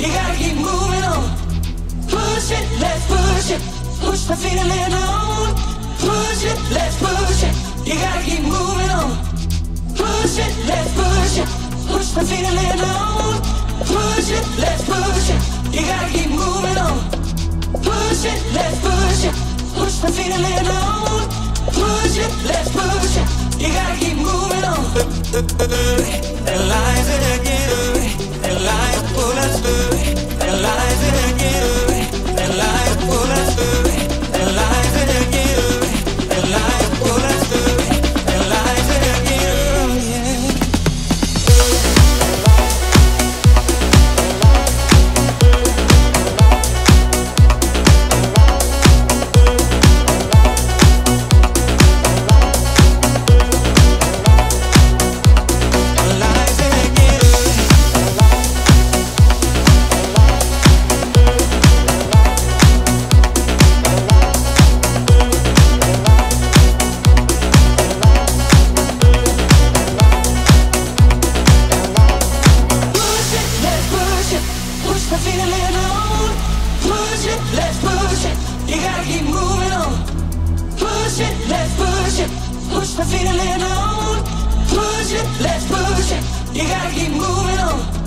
You gotta keep moving on. Push it, let's push it. Push my feeling on. Push it, let's push it. You gotta keep moving on. Push it, let's push it. Push my feeling on. Push it, let's push it. You gotta keep moving on. Push it, let's push it. Push my feeling on. Push it, let's push it. You gotta keep moving on. And lies again. full I'm feeling alone. Push it, let's push it. You gotta keep moving on. Push it, let's push it. Push my feeling on. Push it, let's push it. You gotta keep moving on.